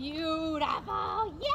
beautiful. Yay!